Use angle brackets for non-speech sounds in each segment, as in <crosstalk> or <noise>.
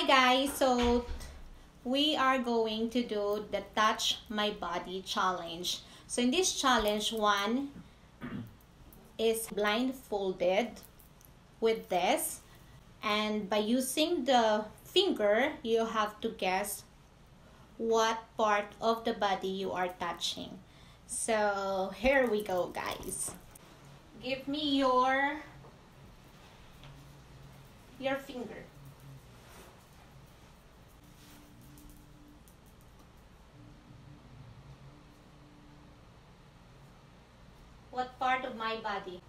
Hi guys, so we are going to do the touch my body challenge. So in this challenge, one is blindfolded with this and by using the finger, you have to guess what part of the body you are touching. So here we go guys. Give me your your finger. What part of my body?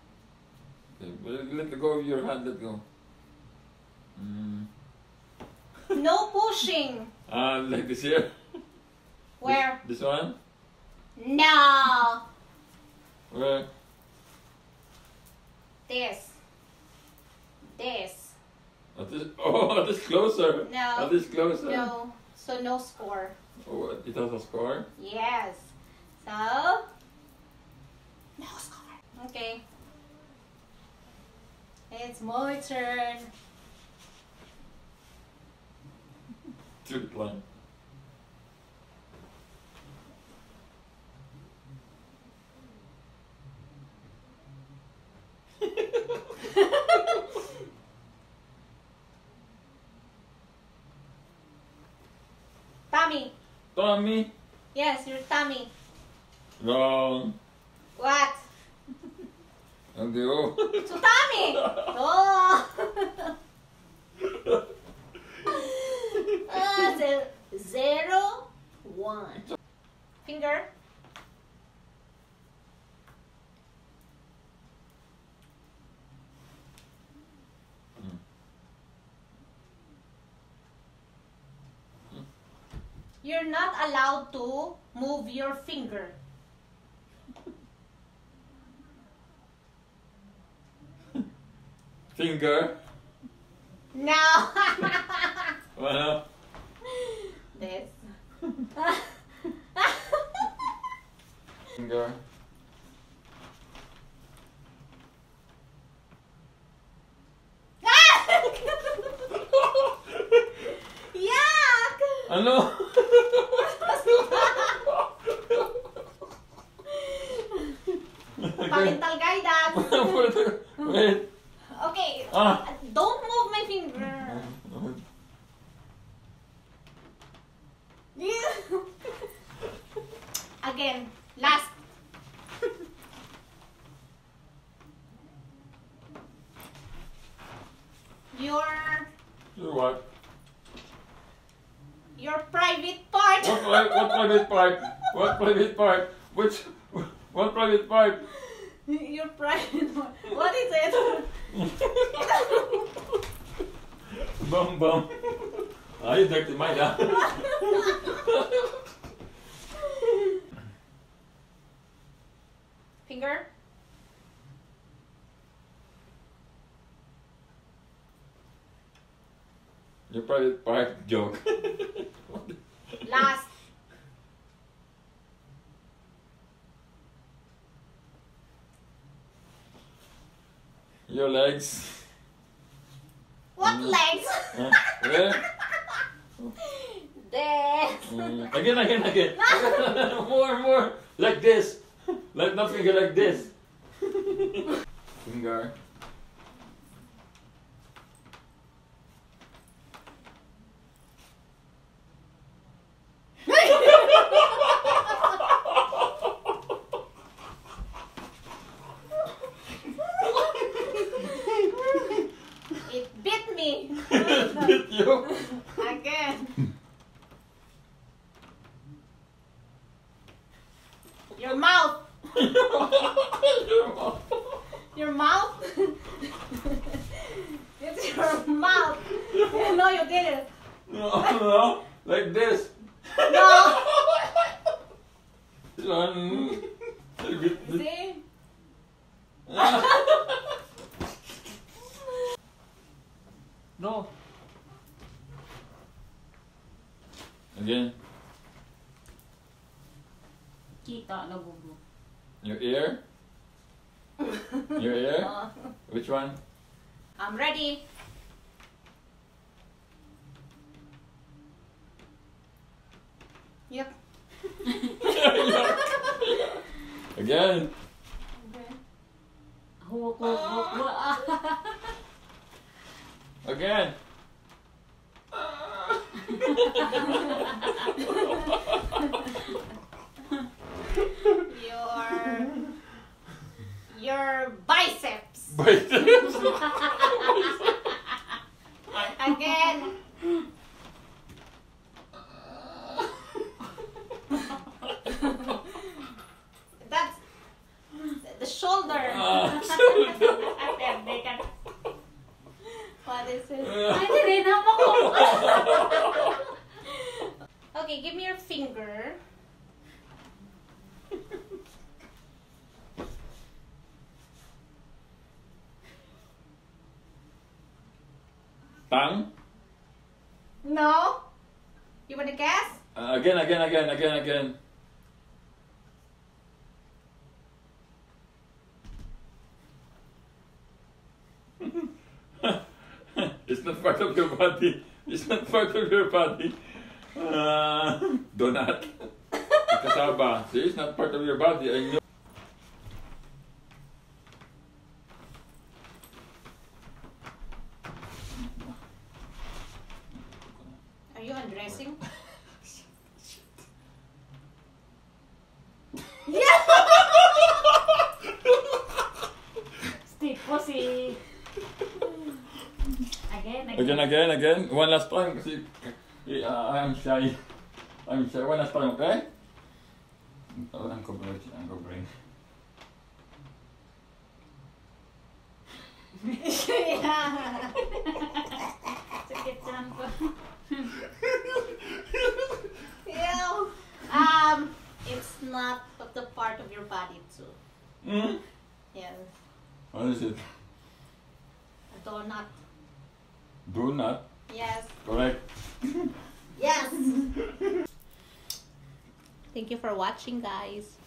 Okay, Let, go of your hand, let go. Mm. No pushing. <laughs> Ah, like this here? Where? This, this one? No. Where? This. This. <laughs> Oh, this, oh, this closer. No. Oh, this closer. No. So no score. Oh, it has a score? Yes. So. Okay. It's my turn. Two one. Tummy. Tommy. Yes, your tummy. Wrong. What? Okay, oh. To tummy. Oh. Ah, zero, one. Finger. You're not allowed to move your finger. Finger. No. <laughs> Well, this. finger. <laughs> Yuck! Ano? <laughs> Parental guidance. Wait. Okay. Ah. Don't move my finger. <laughs> Again. Last. Your You what? your private part. What, pri- what private part? What private part? Which? What private part? <laughs> your private part. <laughs> What is it? <laughs> Bum bum. Ah, you dirty mind ah. Finger. Your private part joke. Last. Your legs. What Mm. legs? Uh, where? <laughs> This. Mm, Again, again, again. <laughs> more, more. Like this. Like not finger, like this. <laughs> Finger. It bit me. Bit you. Again. Your mouth. Your mouth. it's your mouth. No, you didn't. No, <laughs> no. Like this. No. See? <laughs> no. Again. Kita, nabubo. Your ear? <laughs> Your ear? Which one? I'm ready. Again. Huk. Again. <laughs> Your your biceps. Wait. Again. That's the shoulder. Ah, what is it? Ay, rinam ako. Okay, give me your finger. Tongue. No? You wanna guess? Uh, again, again, again, again, again. <laughs> it's not part of your body. It's not part of your body. Uh, <laughs> donut. Kasaba. See, it's not part of your body. I know. Are you undressing? Stick po si... Again, again. Again, again, again. One last time. Kasi I'm shy. I'm shy. Last time, okay? Covering. Ang covering. yeah. Sakit dyan po. Ew. Um, it's not of the part of your body too. Hmm? Yes. What is it? A donut. Donut. Yes. Correct. Yes. Thank you for watching, guys.